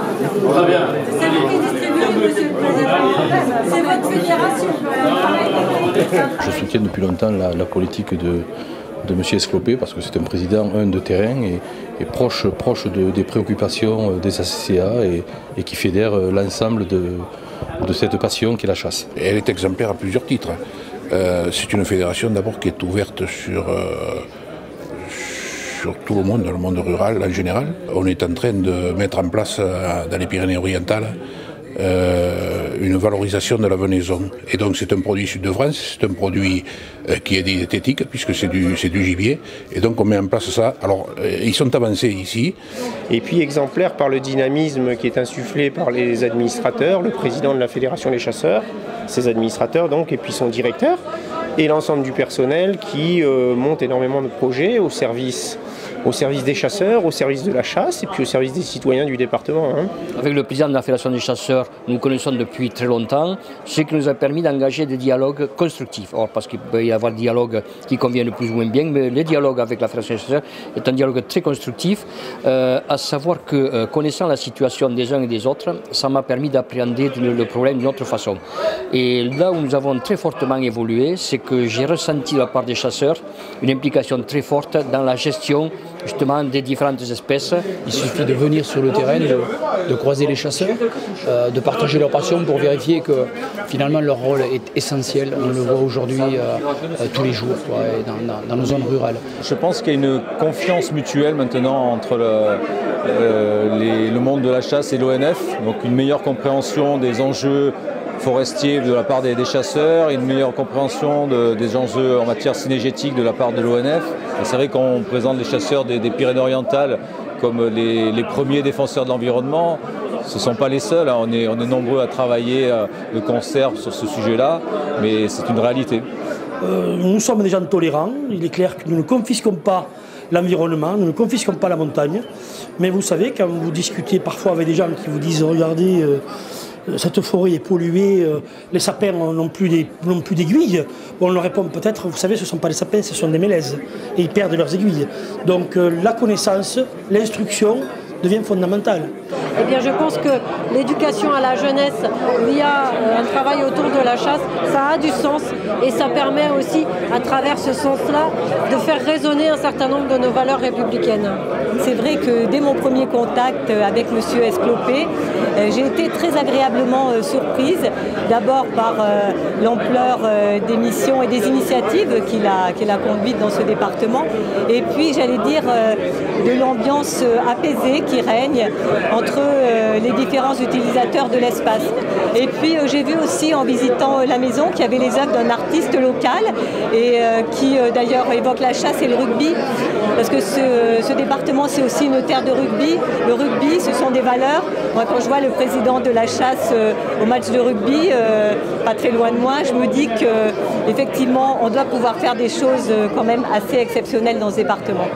C'est vous qui distribuez, monsieur le président. C'est votre fédération. Je soutiens depuis longtemps la, la politique de, de M. Esclopé parce que c'est un président, un de terrain et, et proche, proche de- des préoccupations des ACCA et, et qui fédère l'ensemble de, de cette passion qui est la chasse. Elle est exemplaire à plusieurs titres. Euh, c'est une fédération d'abord qui est ouverte sur, euh, sur tout le monde, le monde rural en général. On est en train de mettre en place euh, dans les Pyrénées-Orientales euh, une valorisation de la venaison. Et donc c'est un produit sud de France, c'est un produit euh, qui est diététique puisque c'est du, du gibier. Et donc on met en place ça. Alors ils sont avancés ici. Et puis exemplaire par le dynamisme qui est insufflé par les administrateurs, le président de la Fédération des chasseurs, ses administrateurs donc, et puis son directeur, et l'ensemble du personnel qui monte énormément de projets au service, au service des chasseurs, au service de la chasse et puis au service des citoyens du département. hein. Avec le président de la Fédération des chasseurs, nous connaissons depuis très longtemps, ce qui nous a permis d'engager des dialogues constructifs. Or, parce qu'il peut y avoir des dialogues qui conviennent plus ou moins bien, mais le dialogue avec la Fédération des chasseurs est un dialogue très constructif, euh, à savoir que, euh, connaissant la situation des uns et des autres, ça m'a permis d'appréhender d'une- le problème d'une autre façon. Et là où nous avons très fortement évolué, c'est que j'ai ressenti de la part des chasseurs une implication très forte dans la gestion justement des différentes espèces. Il suffit de venir sur le terrain, de, croiser les chasseurs, euh, de partager leur passion pour vérifier que finalement leur rôle est essentiel. On le voit aujourd'hui euh, euh, tous les jours dans, nos zones rurales. Je pense qu'il y a une confiance mutuelle maintenant entre le monde de la chasse et l'ONF, donc une meilleure compréhension des enjeux forestiers de la part des, chasseurs, une meilleure compréhension de- des enjeux en matière synergétique de la part de l'ONF. C'est vrai qu'on présente les chasseurs des, Pyrénées-Orientales comme les, premiers défenseurs de l'environnement. Ce ne sont pas les seuls, hein. on, est, on est nombreux à travailler euh, de concert sur ce sujet-là, mais c'est une réalité. Euh, nous sommes des gens tolérants. Il est clair que nous ne confisquons pas l'environnement, nous ne confisquons pas la montagne. Mais vous savez, quand vous discutez parfois avec des gens qui vous disent Regardez, euh, cette forêt est polluée, euh, les sapins n'ont plus d'aiguilles. On leur répond peut-être Vous savez, ce ne sont pas des sapins, ce sont des mélèzes. Et ils perdent leurs aiguilles. Donc euh, la connaissance, l'instruction devient fondamentale. Eh bien, je pense que l'éducation à la jeunesse via euh, un travail autour de la chasse, ça a du sens et ça permet aussi, à travers ce sens-là, de faire résonner un certain nombre de nos valeurs républicaines. C'est vrai que dès mon premier contact avec M. Esclopé, euh, j'ai été très agréablement euh, surprise, d'abord par euh, l'ampleur euh, des missions et des initiatives qu'il a, conduites dans ce département, et puis j'allais dire euh, de l'ambiance euh, apaisée qui règne entre euh, les différents utilisateurs de l'espace. Et puis euh, j'ai vu aussi en visitant euh, la maison qu'il y avait les œuvres d'un artiste local et qui d'ailleurs évoque la chasse et le rugby, parce que ce, département c'est aussi une terre de rugby. Le rugby, ce sont des valeurs. Moi, quand je vois le président de la chasse au match de rugby, pas très loin de moi, je me dis qu'effectivement, on doit pouvoir faire des choses quand même assez exceptionnelles dans ce département.